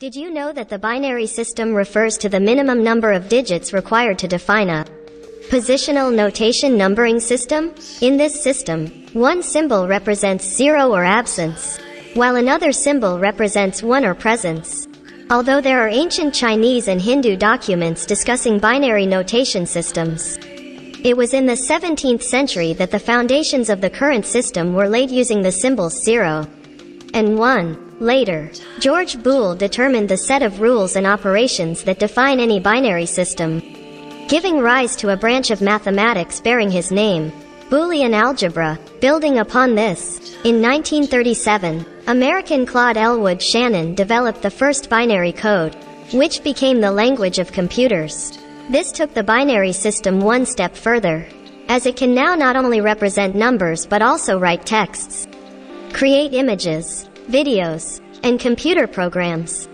Did you know that the binary system refers to the minimum number of digits required to define a positional notation numbering system? In this system, one symbol represents zero or absence, while another symbol represents one or presence. Although there are ancient Chinese and Hindu documents discussing binary notation systems, it was in the 17th century that the foundations of the current system were laid using the symbols 0 and 1. Later, George Boole determined the set of rules and operations that define any binary system, giving rise to a branch of mathematics bearing his name, Boolean algebra. Building upon this, in 1937, American Claude Elwood Shannon developed the first binary code, which became the language of computers. This took the binary system one step further, as it can now not only represent numbers but also write texts, create images, videos, and computer programs.